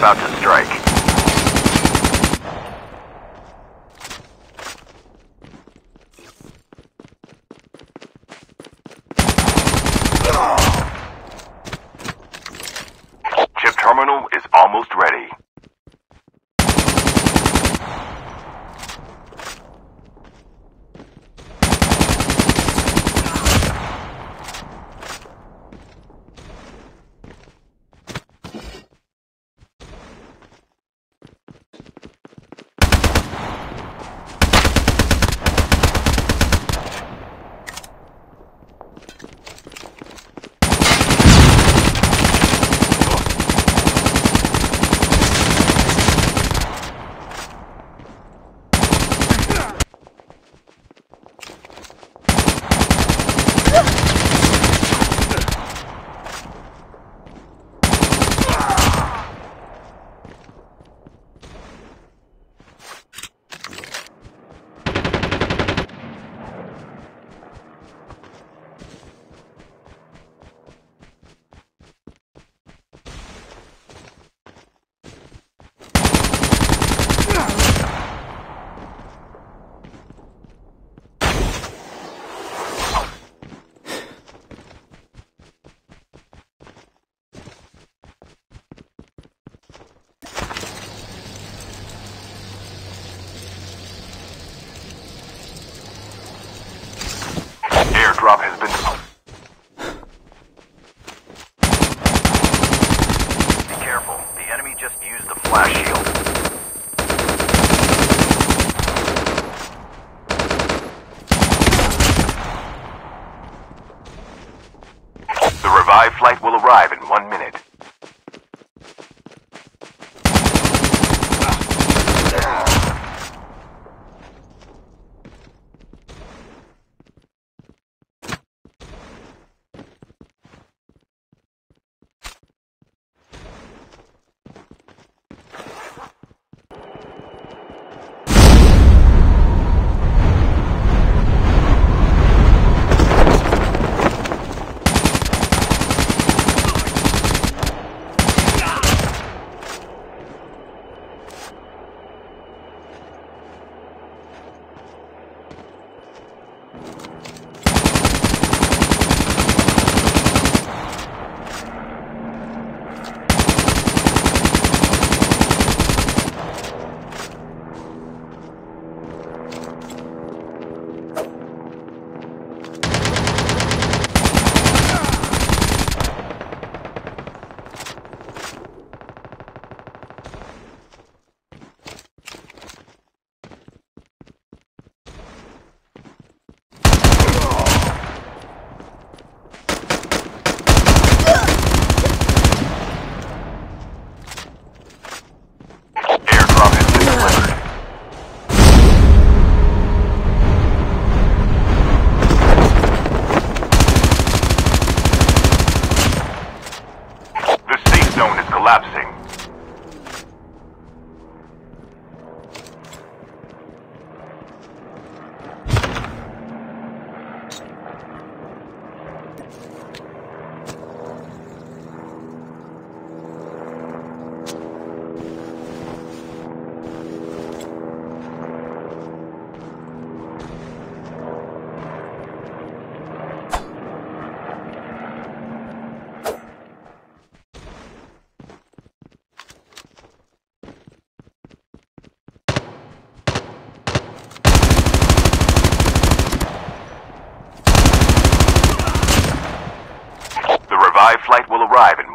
About to strike. Chip terminal is almost ready. Airdrop has been... Be careful. The enemy just used the flash shield. The revived flight will arrive in one minute. Zone is collapsing. The revived